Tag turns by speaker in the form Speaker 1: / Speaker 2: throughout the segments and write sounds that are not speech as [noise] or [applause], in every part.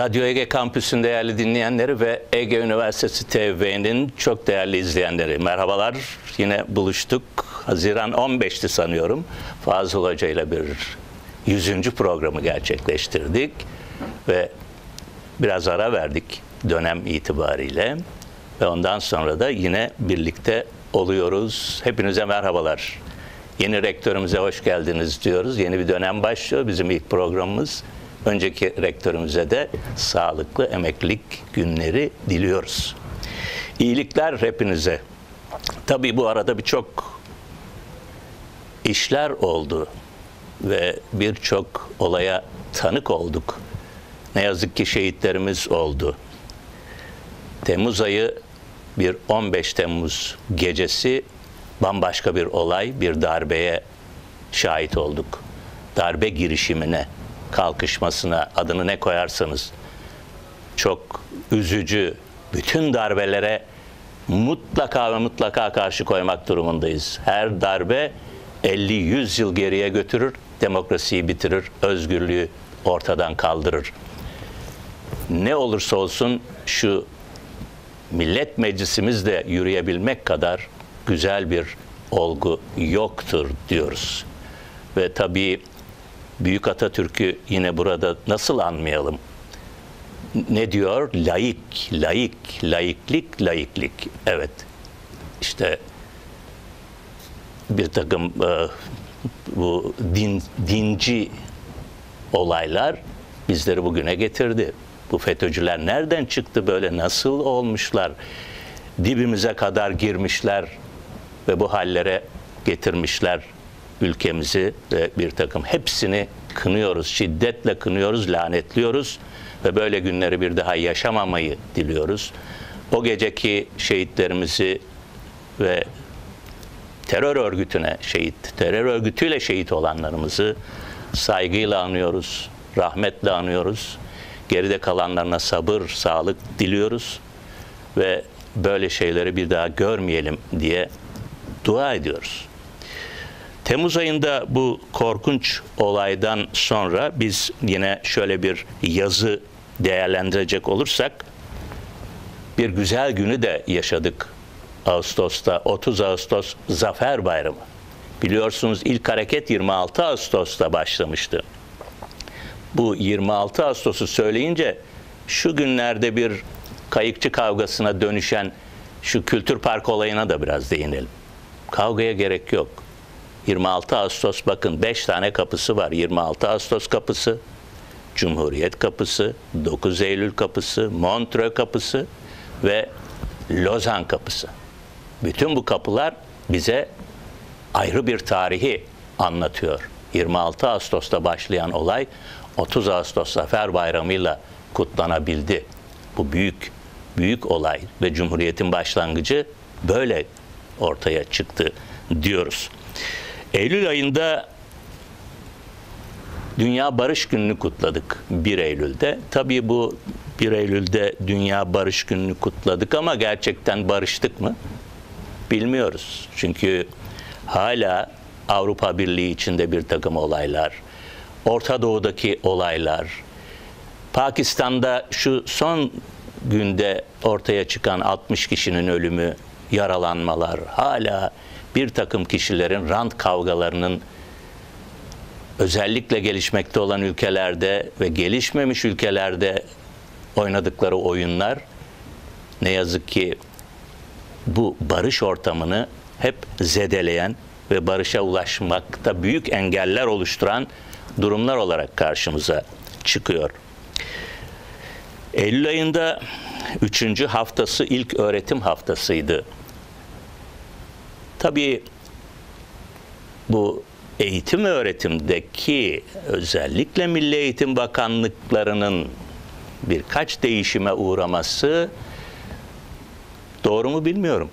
Speaker 1: Radyo Ege Kampüs'ün değerli dinleyenleri ve Ege Üniversitesi TV'nin çok değerli izleyenleri. Merhabalar. Yine buluştuk. Haziran 15'ti sanıyorum. Fazıl Hoca ile bir 100. programı gerçekleştirdik. Ve biraz ara verdik dönem itibariyle. Ve ondan sonra da yine birlikte oluyoruz. Hepinize merhabalar. Yeni rektörümüze hoş geldiniz diyoruz. Yeni bir dönem başlıyor. Bizim ilk programımız. Önceki rektörümüze de sağlıklı emeklilik günleri diliyoruz. İyilikler hepinize. Tabii bu arada birçok işler oldu ve birçok olaya tanık olduk. Ne yazık ki şehitlerimiz oldu. Temmuz ayı bir 15 Temmuz gecesi bambaşka bir olay, bir darbeye şahit olduk. Darbe girişimine kalkışmasına adını ne koyarsanız çok üzücü bütün darbelere mutlaka ve mutlaka karşı koymak durumundayız. Her darbe 50-100 yıl geriye götürür, demokrasiyi bitirir, özgürlüğü ortadan kaldırır. Ne olursa olsun şu millet meclisimizde yürüyebilmek kadar güzel bir olgu yoktur diyoruz. Ve tabii Büyük Atatürk'ü yine burada nasıl anmayalım? Ne diyor? Laik, laik, laiklik, laiklik. Evet. İşte bir takım e, bu din, dinci olaylar bizleri bugüne getirdi. Bu FETÖ'cüler nereden çıktı böyle? Nasıl olmuşlar? Dibimize kadar girmişler ve bu hallere getirmişler ülkemizi ve bir takım hepsini kınıyoruz, şiddetle kınıyoruz, lanetliyoruz ve böyle günleri bir daha yaşamamayı diliyoruz. O geceki şehitlerimizi ve terör örgütüne şehit, terör örgütüyle şehit olanlarımızı saygıyla anıyoruz, rahmetle anıyoruz. Geride kalanlarına sabır, sağlık diliyoruz ve böyle şeyleri bir daha görmeyelim diye dua ediyoruz. Temmuz ayında bu korkunç olaydan sonra biz yine şöyle bir yazı değerlendirecek olursak bir güzel günü de yaşadık Ağustos'ta 30 Ağustos Zafer Bayramı. Biliyorsunuz ilk hareket 26 Ağustos'ta başlamıştı. Bu 26 Ağustos'u söyleyince şu günlerde bir kayıkçı kavgasına dönüşen şu kültür park olayına da biraz değinelim. Kavgaya gerek yok. 26 Ağustos bakın 5 tane kapısı var. 26 Ağustos kapısı, Cumhuriyet kapısı, 9 Eylül kapısı, Montreux kapısı ve Lozan kapısı. Bütün bu kapılar bize ayrı bir tarihi anlatıyor. 26 Ağustos'ta başlayan olay 30 Ağustos Zafer Bayramı'yla kutlanabildi. Bu büyük büyük olay ve Cumhuriyet'in başlangıcı böyle ortaya çıktı diyoruz. Eylül ayında Dünya Barış Günü'nü kutladık 1 Eylül'de. Tabii bu 1 Eylül'de Dünya Barış Günü'nü kutladık ama gerçekten barıştık mı? Bilmiyoruz. Çünkü hala Avrupa Birliği içinde bir takım olaylar, Orta Doğu'daki olaylar, Pakistan'da şu son günde ortaya çıkan 60 kişinin ölümü, yaralanmalar hala bir takım kişilerin rant kavgalarının özellikle gelişmekte olan ülkelerde ve gelişmemiş ülkelerde oynadıkları oyunlar ne yazık ki bu barış ortamını hep zedeleyen ve barışa ulaşmakta büyük engeller oluşturan durumlar olarak karşımıza çıkıyor. Eylül ayında üçüncü haftası ilk öğretim haftasıydı Tabii bu eğitim öğretimdeki özellikle Milli Eğitim Bakanlıklarının birkaç değişime uğraması doğru mu bilmiyorum.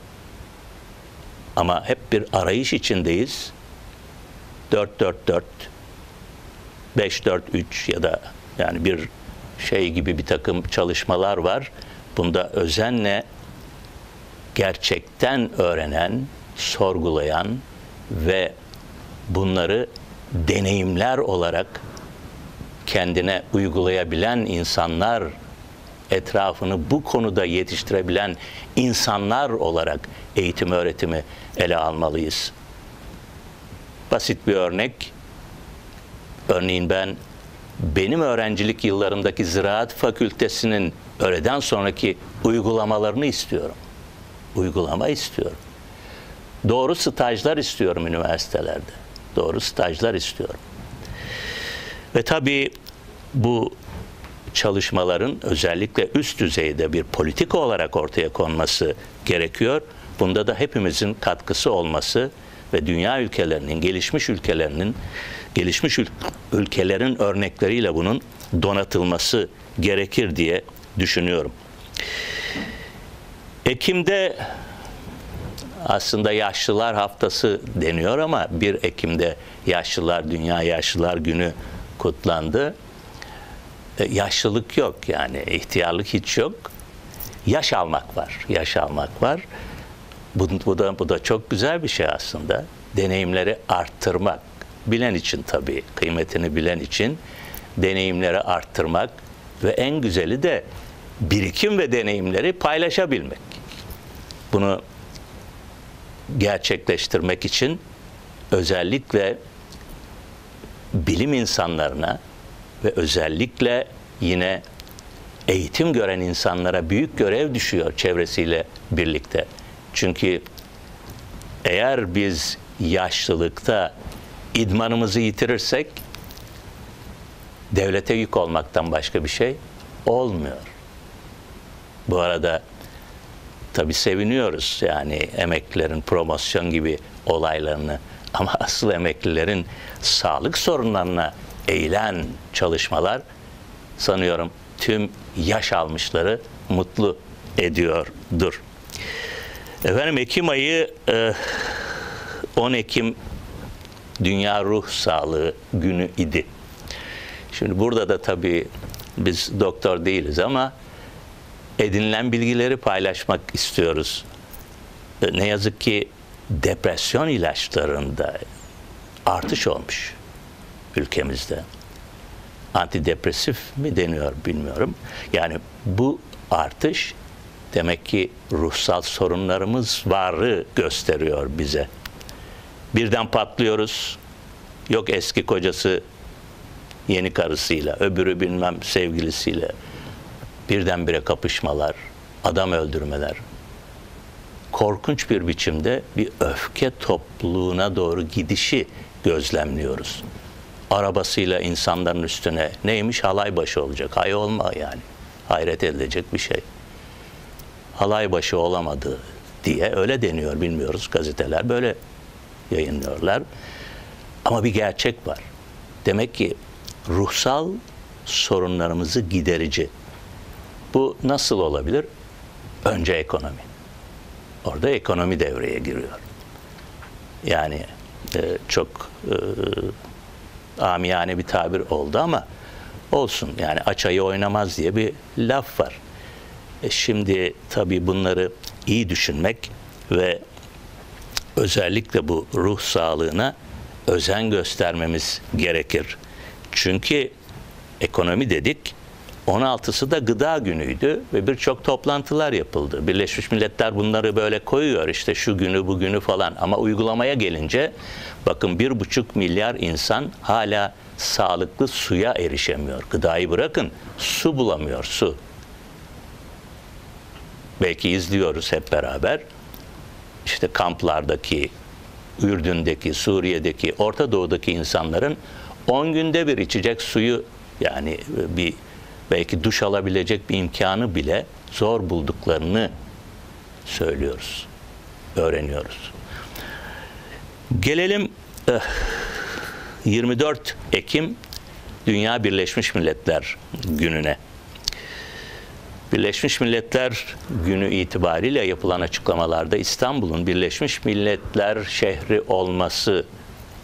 Speaker 1: Ama hep bir arayış içindeyiz. 444 543 ya da yani bir şey gibi bir takım çalışmalar var. Bunda özenle gerçekten öğrenen, sorgulayan ve bunları deneyimler olarak kendine uygulayabilen insanlar etrafını bu konuda yetiştirebilen insanlar olarak eğitim öğretimi ele almalıyız. Basit bir örnek. Örneğin ben benim öğrencilik yıllarımdaki ziraat fakültesinin öğleden sonraki uygulamalarını istiyorum. Uygulama istiyorum. Doğru stajlar istiyorum üniversitelerde. Doğru stajlar istiyorum. Ve tabii bu çalışmaların özellikle üst düzeyde bir politika olarak ortaya konması gerekiyor. Bunda da hepimizin katkısı olması ve dünya ülkelerinin, gelişmiş ülkelerinin, gelişmiş ülkelerin örnekleriyle bunun donatılması gerekir diye düşünüyorum. Ekim'de aslında yaşlılar haftası deniyor ama 1 Ekim'de yaşlılar Dünya Yaşlılar Günü kutlandı. E, yaşlılık yok yani ihtiyarlık hiç yok. Yaş almak var. Yaş almak var. Bu, bu da bu da çok güzel bir şey aslında. Deneyimleri arttırmak. Bilen için tabii, kıymetini bilen için deneyimleri arttırmak ve en güzeli de birikim ve deneyimleri paylaşabilmek. Bunu gerçekleştirmek için özellikle bilim insanlarına ve özellikle yine eğitim gören insanlara büyük görev düşüyor çevresiyle birlikte. Çünkü eğer biz yaşlılıkta idmanımızı yitirirsek devlete yük olmaktan başka bir şey olmuyor. Bu arada tabi seviniyoruz yani emeklilerin promosyon gibi olaylarını ama [laughs] asıl emeklilerin sağlık sorunlarına eğilen çalışmalar sanıyorum tüm yaş almışları mutlu ediyordur. Efendim Ekim ayı 10 e, Ekim Dünya Ruh Sağlığı Günü idi. Şimdi burada da tabii biz doktor değiliz ama edinilen bilgileri paylaşmak istiyoruz. E, ne yazık ki depresyon ilaçlarında artış olmuş ülkemizde. Antidepresif mi deniyor bilmiyorum. Yani bu artış demek ki ruhsal sorunlarımız varı gösteriyor bize. Birden patlıyoruz. Yok eski kocası yeni karısıyla, öbürü bilmem sevgilisiyle. Birdenbire kapışmalar, adam öldürmeler. Korkunç bir biçimde bir öfke topluluğuna doğru gidişi gözlemliyoruz. Arabasıyla insanların üstüne neymiş halay başı olacak. Hay olma yani. Hayret edilecek bir şey. Halay başı olamadı diye öyle deniyor bilmiyoruz gazeteler böyle yayınlıyorlar. Ama bir gerçek var. Demek ki ruhsal sorunlarımızı giderici. Bu nasıl olabilir? Önce ekonomi. Orada ekonomi devreye giriyor. Yani e, çok e, amiyane bir tabir oldu ama olsun. Yani açayı oynamaz diye bir laf var. E şimdi tabii bunları iyi düşünmek ve özellikle bu ruh sağlığına özen göstermemiz gerekir. Çünkü ekonomi dedik, 16'sı da gıda günüydü ve birçok toplantılar yapıldı. Birleşmiş Milletler bunları böyle koyuyor işte şu günü bu günü falan ama uygulamaya gelince bakın bir buçuk milyar insan hala sağlıklı suya erişemiyor. Gıdayı bırakın su bulamıyor su. Belki izliyoruz hep beraber. İşte kamplardaki, Ürdün'deki, Suriye'deki, Orta Doğu'daki insanların 10 günde bir içecek suyu yani bir belki duş alabilecek bir imkanı bile zor bulduklarını söylüyoruz, öğreniyoruz. Gelelim 24 eh, Ekim Dünya Birleşmiş Milletler Günü'ne. Birleşmiş Milletler Günü itibariyle yapılan açıklamalarda İstanbul'un Birleşmiş Milletler şehri olması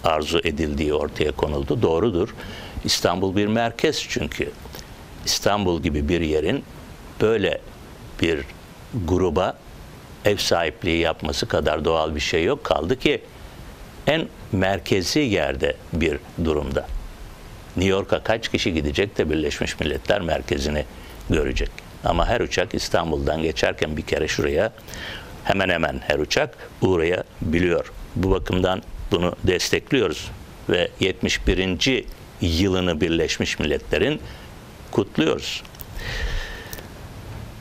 Speaker 1: arzu edildiği ortaya konuldu. Doğrudur. İstanbul bir merkez çünkü. İstanbul gibi bir yerin böyle bir gruba ev sahipliği yapması kadar doğal bir şey yok. Kaldı ki en merkezi yerde bir durumda. New York'a kaç kişi gidecek de Birleşmiş Milletler Merkezi'ni görecek. Ama her uçak İstanbul'dan geçerken bir kere şuraya hemen hemen her uçak uğrayabiliyor. Bu bakımdan bunu destekliyoruz ve 71. yılını Birleşmiş Milletler'in kutluyoruz.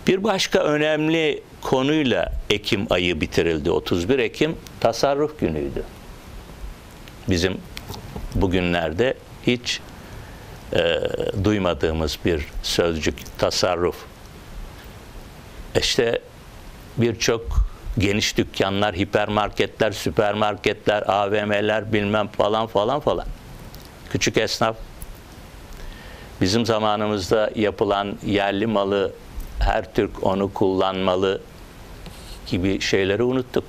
Speaker 1: Bir başka önemli konuyla Ekim ayı bitirildi. 31 Ekim tasarruf günüydü. Bizim bugünlerde hiç e, duymadığımız bir sözcük tasarruf. İşte birçok geniş dükkanlar, hipermarketler, süpermarketler, AVM'ler bilmem falan falan falan. Küçük esnaf bizim zamanımızda yapılan yerli malı her Türk onu kullanmalı gibi şeyleri unuttuk.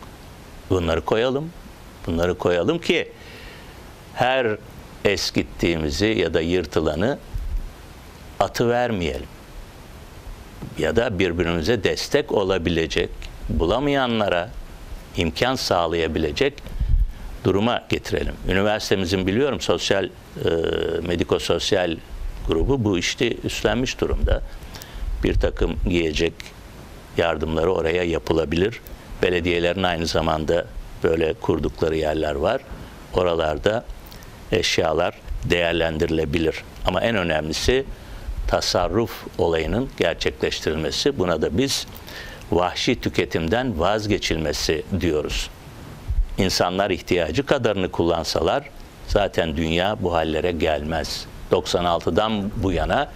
Speaker 1: Bunları koyalım. Bunları koyalım ki her eskittiğimizi ya da yırtılanı atı vermeyelim. Ya da birbirimize destek olabilecek, bulamayanlara imkan sağlayabilecek duruma getirelim. Üniversitemizin biliyorum sosyal, e, mediko-sosyal grubu bu işte üstlenmiş durumda. Bir takım giyecek yardımları oraya yapılabilir. Belediyelerin aynı zamanda böyle kurdukları yerler var. Oralarda eşyalar değerlendirilebilir. Ama en önemlisi tasarruf olayının gerçekleştirilmesi. Buna da biz vahşi tüketimden vazgeçilmesi diyoruz. İnsanlar ihtiyacı kadarını kullansalar zaten dünya bu hallere gelmez. 96'dan bu yana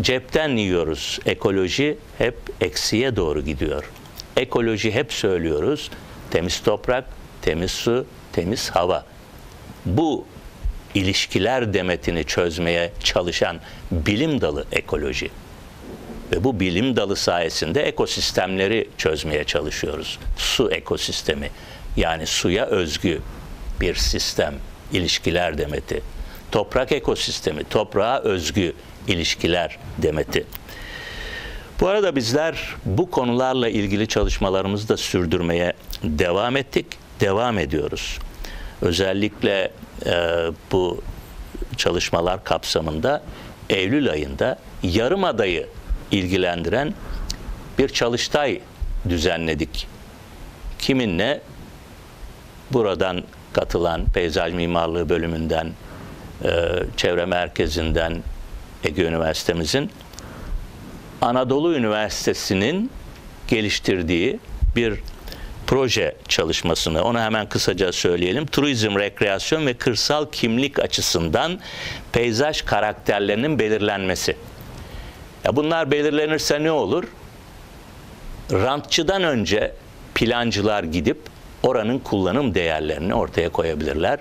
Speaker 1: cepten yiyoruz. Ekoloji hep eksiye doğru gidiyor. Ekoloji hep söylüyoruz. Temiz toprak, temiz su, temiz hava. Bu ilişkiler demetini çözmeye çalışan bilim dalı ekoloji. Ve bu bilim dalı sayesinde ekosistemleri çözmeye çalışıyoruz. Su ekosistemi yani suya özgü bir sistem, ilişkiler demeti. Toprak ekosistemi, toprağa özgü ilişkiler demeti. Bu arada bizler bu konularla ilgili çalışmalarımızı da sürdürmeye devam ettik, devam ediyoruz. Özellikle e, bu çalışmalar kapsamında Eylül ayında yarım adayı ilgilendiren bir çalıştay düzenledik. Kiminle? Buradan katılan peyzaj mimarlığı bölümünden, çevre merkezinden, Ege Üniversitemizin Anadolu Üniversitesi'nin geliştirdiği bir proje çalışmasını, onu hemen kısaca söyleyelim. Turizm, rekreasyon ve kırsal kimlik açısından peyzaj karakterlerinin belirlenmesi. Ya bunlar belirlenirse ne olur? Rantçıdan önce plancılar gidip oranın kullanım değerlerini ortaya koyabilirler.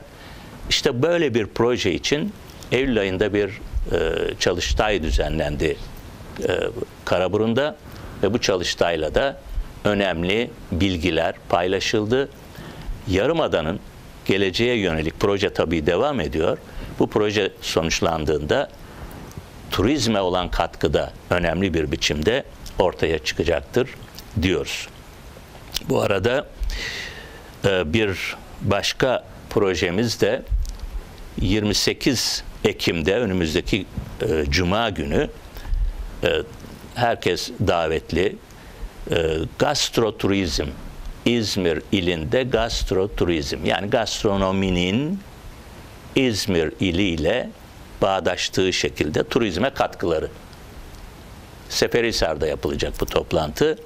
Speaker 1: İşte böyle bir proje için Eylül ayında bir e, çalıştay düzenlendi e, Karaburun'da ve bu çalıştayla da önemli bilgiler paylaşıldı. Yarımada'nın geleceğe yönelik proje tabii devam ediyor. Bu proje sonuçlandığında turizme olan katkıda önemli bir biçimde ortaya çıkacaktır diyoruz. Bu arada e, bir başka projemiz de 28 Ekim'de önümüzdeki e, Cuma günü e, herkes davetli gastroturizm İzmir ilinde gastroturizm yani gastronominin İzmir iliyle bağdaştığı şekilde turizme katkıları. Seferihisar'da yapılacak bu toplantı.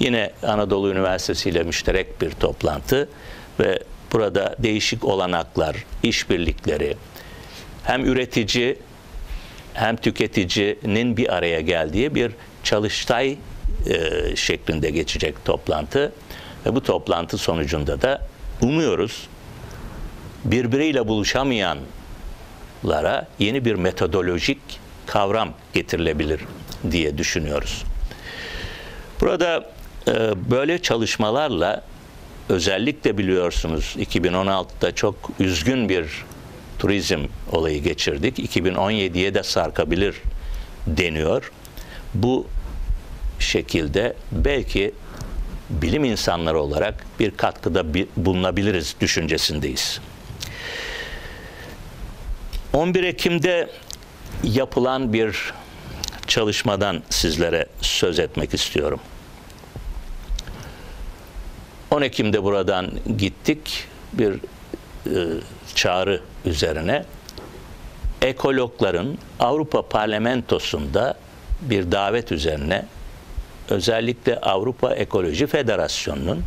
Speaker 1: Yine Anadolu Üniversitesi ile müşterek bir toplantı ve burada değişik olanaklar, işbirlikleri, hem üretici hem tüketicinin bir araya geldiği bir çalıştay e, şeklinde geçecek toplantı ve bu toplantı sonucunda da umuyoruz birbiriyle buluşamayan lara yeni bir metodolojik kavram getirilebilir diye düşünüyoruz. Burada e, böyle çalışmalarla özellikle biliyorsunuz 2016'da çok üzgün bir turizm olayı geçirdik. 2017'ye de sarkabilir deniyor. Bu şekilde belki bilim insanları olarak bir katkıda bulunabiliriz düşüncesindeyiz. 11 Ekim'de yapılan bir çalışmadan sizlere söz etmek istiyorum. 10 Ekim'de buradan gittik bir e, çağrı üzerine ekologların Avrupa Parlamentosu'nda bir davet üzerine özellikle Avrupa Ekoloji Federasyonu'nun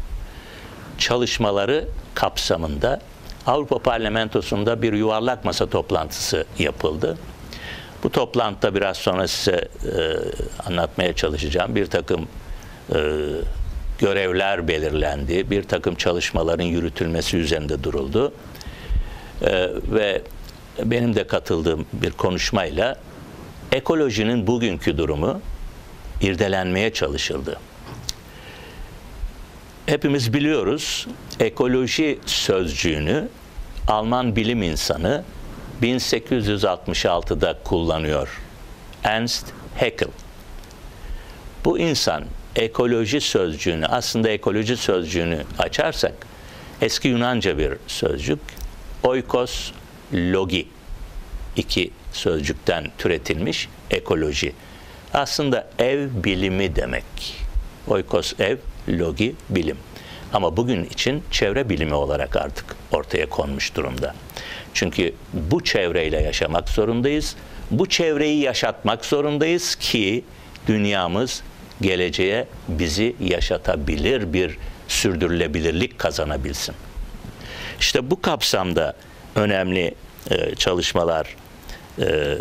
Speaker 1: çalışmaları kapsamında Avrupa Parlamentosu'nda bir yuvarlak masa toplantısı yapıldı. Bu toplantıda biraz sonra size e, anlatmaya çalışacağım. Bir takım e, görevler belirlendi, bir takım çalışmaların yürütülmesi üzerinde duruldu. E, ve benim de katıldığım bir konuşmayla ekolojinin bugünkü durumu irdelenmeye çalışıldı. Hepimiz biliyoruz ekoloji sözcüğünü Alman bilim insanı 1866'da kullanıyor. Ernst Haeckel. Bu insan ekoloji sözcüğünü, aslında ekoloji sözcüğünü açarsak eski Yunanca bir sözcük. Oikos logi iki sözcükten türetilmiş ekoloji. Aslında ev bilimi demek. Oikos ev, logi bilim. Ama bugün için çevre bilimi olarak artık ortaya konmuş durumda. Çünkü bu çevreyle yaşamak zorundayız. Bu çevreyi yaşatmak zorundayız ki dünyamız geleceğe bizi yaşatabilir bir sürdürülebilirlik kazanabilsin. İşte bu kapsamda önemli e, çalışmalar e, e,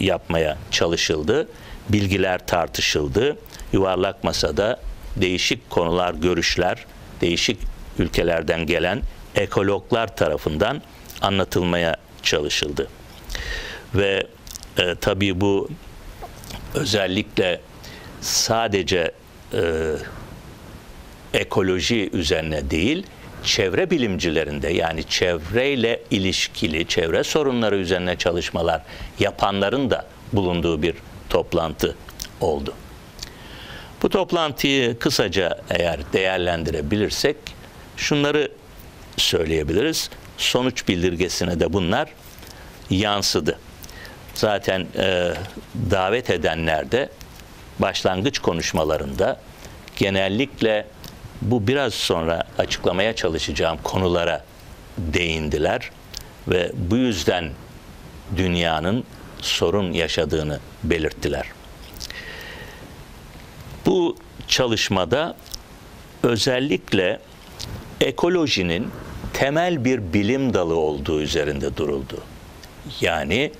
Speaker 1: yapmaya çalışıldı. Bilgiler tartışıldı. Yuvarlak masada değişik konular, görüşler, değişik ülkelerden gelen ekologlar tarafından anlatılmaya çalışıldı. Ve e, tabii bu özellikle sadece e, ekoloji üzerine değil, çevre bilimcilerinde yani çevreyle ilişkili, çevre sorunları üzerine çalışmalar yapanların da bulunduğu bir toplantı oldu. Bu toplantıyı kısaca eğer değerlendirebilirsek şunları söyleyebiliriz. Sonuç bildirgesine de bunlar yansıdı. Zaten e, davet edenler de başlangıç konuşmalarında genellikle bu biraz sonra açıklamaya çalışacağım konulara değindiler ve bu yüzden dünyanın sorun yaşadığını belirttiler. Bu çalışmada özellikle ekolojinin temel bir bilim dalı olduğu üzerinde duruldu. Yani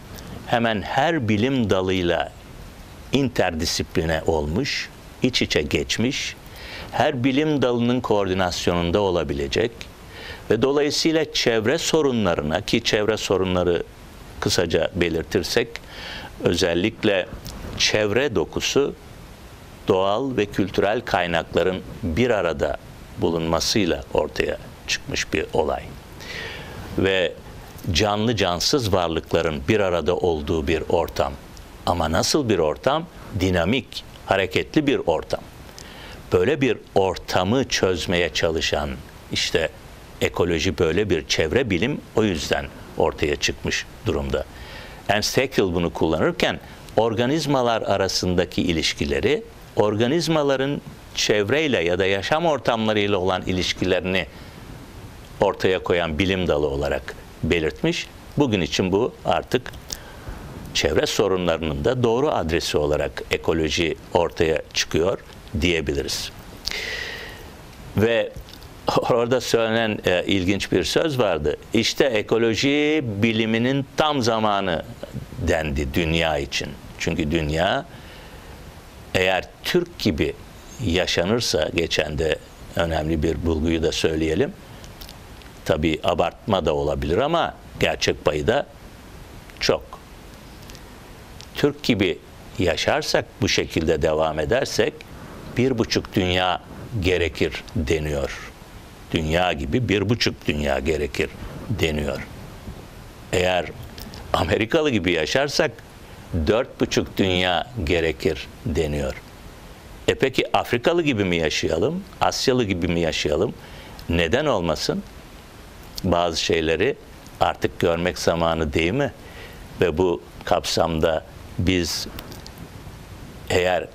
Speaker 1: hemen her bilim dalıyla interdisipline olmuş, iç içe geçmiş, her bilim dalının koordinasyonunda olabilecek ve dolayısıyla çevre sorunlarına ki çevre sorunları kısaca belirtirsek özellikle çevre dokusu doğal ve kültürel kaynakların bir arada bulunmasıyla ortaya çıkmış bir olay. Ve canlı cansız varlıkların bir arada olduğu bir ortam. Ama nasıl bir ortam? Dinamik, hareketli bir ortam. Böyle bir ortamı çözmeye çalışan işte ekoloji böyle bir çevre bilim o yüzden ortaya çıkmış durumda. Ernst Haeckel bunu kullanırken organizmalar arasındaki ilişkileri, organizmaların çevreyle ya da yaşam ortamlarıyla olan ilişkilerini ortaya koyan bilim dalı olarak belirtmiş. Bugün için bu artık çevre sorunlarının da doğru adresi olarak ekoloji ortaya çıkıyor diyebiliriz. Ve orada söylenen e, ilginç bir söz vardı. İşte ekoloji biliminin tam zamanı dendi dünya için. Çünkü dünya eğer Türk gibi yaşanırsa geçen de önemli bir bulguyu da söyleyelim. Tabi abartma da olabilir ama gerçek payı da çok. Türk gibi yaşarsak bu şekilde devam edersek bir buçuk dünya gerekir deniyor. Dünya gibi bir buçuk dünya gerekir deniyor. Eğer Amerikalı gibi yaşarsak dört buçuk dünya gerekir deniyor. E peki Afrikalı gibi mi yaşayalım? Asyalı gibi mi yaşayalım? Neden olmasın? Bazı şeyleri artık görmek zamanı değil mi? Ve bu kapsamda biz eğer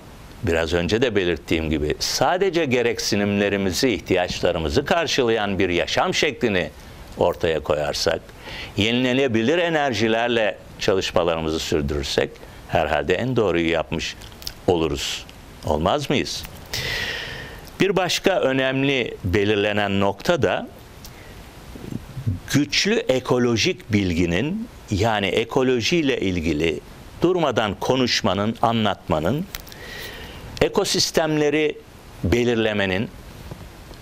Speaker 1: biraz önce de belirttiğim gibi sadece gereksinimlerimizi, ihtiyaçlarımızı karşılayan bir yaşam şeklini ortaya koyarsak, yenilenebilir enerjilerle çalışmalarımızı sürdürürsek herhalde en doğruyu yapmış oluruz. Olmaz mıyız? Bir başka önemli belirlenen nokta da güçlü ekolojik bilginin yani ekolojiyle ilgili durmadan konuşmanın, anlatmanın, ekosistemleri belirlemenin,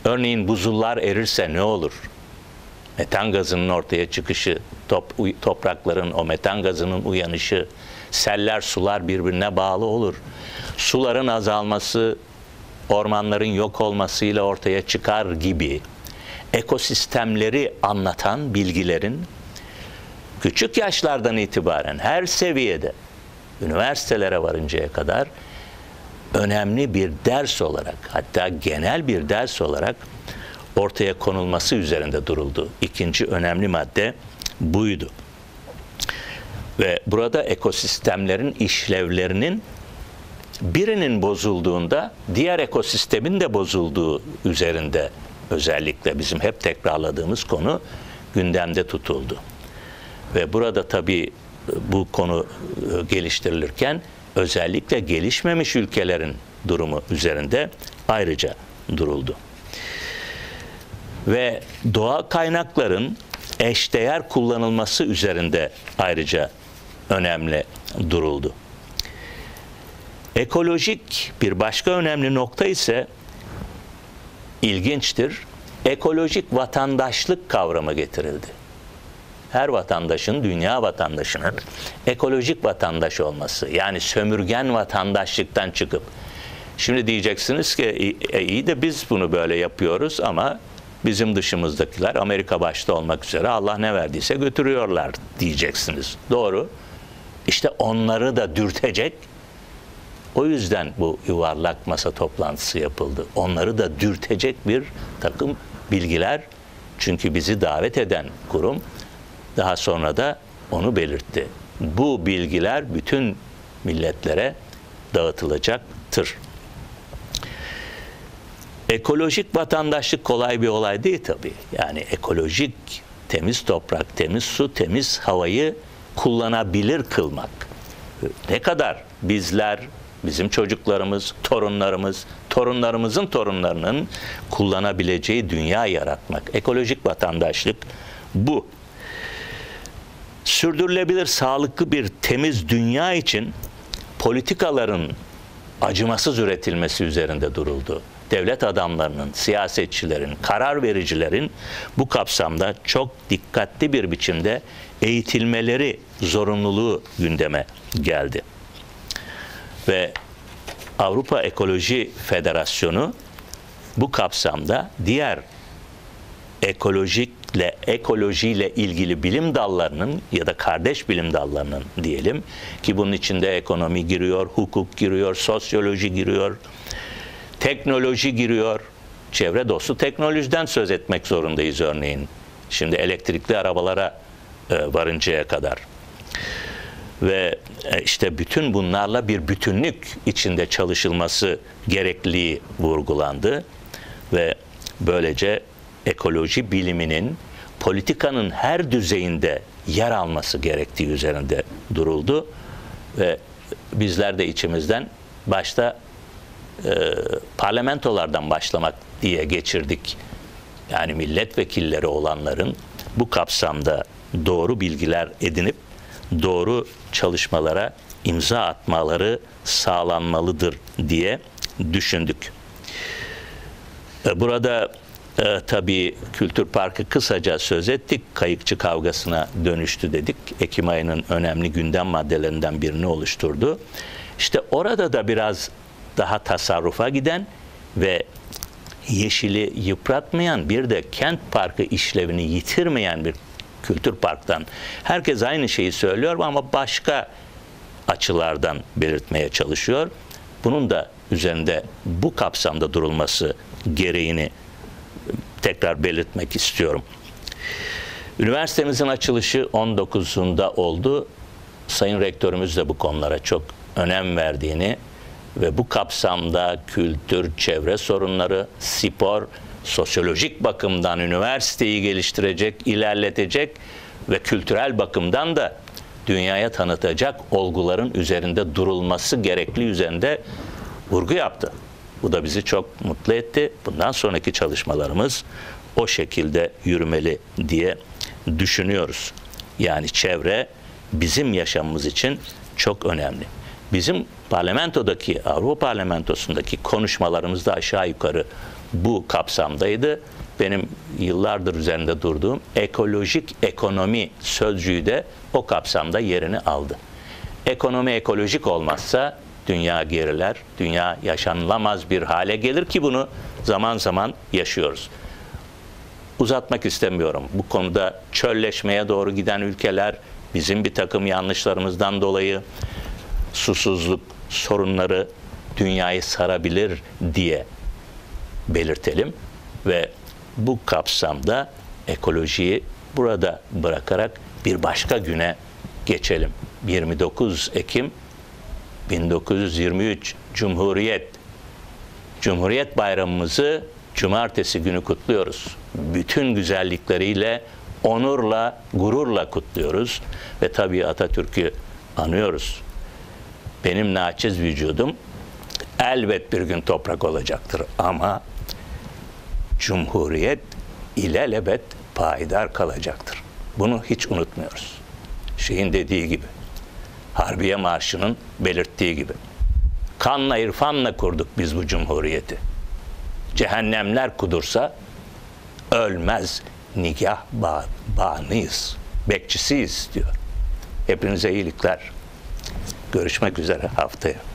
Speaker 1: örneğin buzullar erirse ne olur? Metan gazının ortaya çıkışı, top, toprakların o metan gazının uyanışı, seller, sular birbirine bağlı olur. Suların azalması, ormanların yok olmasıyla ortaya çıkar gibi ekosistemleri anlatan bilgilerin küçük yaşlardan itibaren her seviyede üniversitelere varıncaya kadar önemli bir ders olarak hatta genel bir ders olarak ortaya konulması üzerinde duruldu. İkinci önemli madde buydu. Ve burada ekosistemlerin işlevlerinin birinin bozulduğunda diğer ekosistemin de bozulduğu üzerinde özellikle bizim hep tekrarladığımız konu gündemde tutuldu. Ve burada tabii bu konu e, geliştirilirken özellikle gelişmemiş ülkelerin durumu üzerinde ayrıca duruldu. Ve doğal kaynakların eşdeğer kullanılması üzerinde ayrıca önemli duruldu. Ekolojik bir başka önemli nokta ise ilginçtir. Ekolojik vatandaşlık kavramı getirildi. Her vatandaşın, dünya vatandaşının ekolojik vatandaş olması, yani sömürgen vatandaşlıktan çıkıp Şimdi diyeceksiniz ki e, iyi de biz bunu böyle yapıyoruz ama bizim dışımızdakiler Amerika başta olmak üzere Allah ne verdiyse götürüyorlar diyeceksiniz. Doğru. İşte onları da dürtecek o yüzden bu yuvarlak masa toplantısı yapıldı. Onları da dürtecek bir takım bilgiler çünkü bizi davet eden kurum daha sonra da onu belirtti. Bu bilgiler bütün milletlere dağıtılacaktır. Ekolojik vatandaşlık kolay bir olay değil tabii. Yani ekolojik temiz toprak, temiz su, temiz havayı kullanabilir kılmak. Ne kadar bizler bizim çocuklarımız, torunlarımız, torunlarımızın torunlarının kullanabileceği dünya yaratmak. Ekolojik vatandaşlık bu. Sürdürülebilir, sağlıklı bir temiz dünya için politikaların acımasız üretilmesi üzerinde duruldu. Devlet adamlarının, siyasetçilerin, karar vericilerin bu kapsamda çok dikkatli bir biçimde eğitilmeleri zorunluluğu gündeme geldi ve Avrupa Ekoloji Federasyonu bu kapsamda diğer ekolojikle ekolojiyle ilgili bilim dallarının ya da kardeş bilim dallarının diyelim ki bunun içinde ekonomi giriyor, hukuk giriyor, sosyoloji giriyor, teknoloji giriyor. Çevre dostu teknolojiden söz etmek zorundayız örneğin. Şimdi elektrikli arabalara e, varıncaya kadar ve e, işte bütün bunlarla bir bütünlük içinde çalışılması gerekliliği vurgulandı ve böylece ekoloji biliminin politikanın her düzeyinde yer alması gerektiği üzerinde duruldu ve bizler de içimizden başta e, parlamentolardan başlamak diye geçirdik. Yani milletvekilleri olanların bu kapsamda doğru bilgiler edinip doğru çalışmalara imza atmaları sağlanmalıdır diye düşündük. E, burada e, tabii Kültür Parkı kısaca söz ettik. Kayıkçı kavgasına dönüştü dedik. Ekim ayının önemli gündem maddelerinden birini oluşturdu. İşte orada da biraz daha tasarrufa giden ve yeşili yıpratmayan bir de kent parkı işlevini yitirmeyen bir Kültür Park'tan. Herkes aynı şeyi söylüyor ama başka açılardan belirtmeye çalışıyor. Bunun da üzerinde bu kapsamda durulması gereğini tekrar belirtmek istiyorum. Üniversitemizin açılışı 19'unda oldu. Sayın Rektörümüz de bu konulara çok önem verdiğini ve bu kapsamda kültür, çevre sorunları, spor, sosyolojik bakımdan üniversiteyi geliştirecek, ilerletecek ve kültürel bakımdan da dünyaya tanıtacak olguların üzerinde durulması gerekli üzerinde vurgu yaptı. Bu da bizi çok mutlu etti. Bundan sonraki çalışmalarımız o şekilde yürümeli diye düşünüyoruz. Yani çevre bizim yaşamımız için çok önemli. Bizim parlamentodaki, Avrupa parlamentosundaki konuşmalarımız da aşağı yukarı bu kapsamdaydı. Benim yıllardır üzerinde durduğum ekolojik ekonomi sözcüğü de o kapsamda yerini aldı. Ekonomi ekolojik olmazsa dünya geriler, dünya yaşanılamaz bir hale gelir ki bunu zaman zaman yaşıyoruz. Uzatmak istemiyorum. Bu konuda çölleşmeye doğru giden ülkeler bizim bir takım yanlışlarımızdan dolayı susuzluk sorunları dünyayı sarabilir diye belirtelim ve bu kapsamda ekolojiyi burada bırakarak bir başka güne geçelim. 29 Ekim 1923 Cumhuriyet Cumhuriyet Bayramımızı cumartesi günü kutluyoruz. Bütün güzellikleriyle, onurla, gururla kutluyoruz ve tabii Atatürk'ü anıyoruz. Benim naçiz vücudum elbet bir gün toprak olacaktır ama Cumhuriyet ilelebet payidar kalacaktır. Bunu hiç unutmuyoruz. Şeyin dediği gibi, Harbiye Marşı'nın belirttiği gibi. Kanla irfanla kurduk biz bu cumhuriyeti. Cehennemler kudursa ölmez nigah ba bağınıyız, bekçisiyiz diyor. Hepinize iyilikler. Görüşmek üzere haftaya.